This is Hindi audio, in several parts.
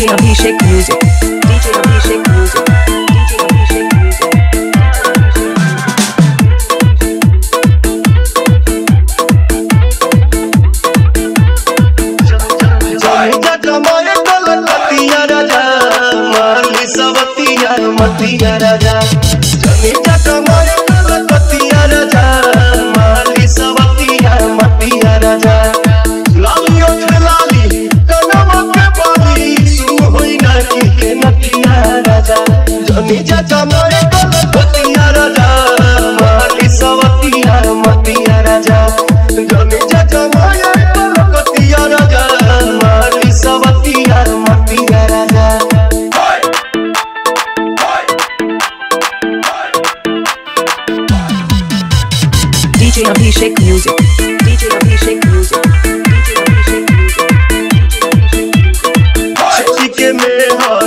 DJ Abhishek Music. DJ Abhishek Music. DJ Abhishek Music. मतिया राजा जाएगा जमाए कलकतिया राजा जाएगा जमाए कलकतिया राजा माली सवतिया मतिया राजा जाएगा जमाए कलकतिया राजा माली सवतिया मतिया राजा DJ Abhishek Music. DJ Abhishek Music. DJ Abhishek Music. के हे हर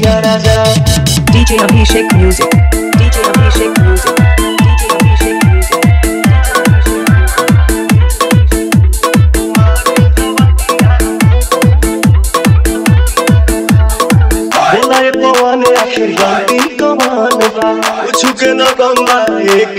मतिया राजा DJ Abhishek Music. DJ Abhishek Music. DJ Abhishek Music. बोलाए पवन आखिर गलती कमान बा कुछ के न गंगा एक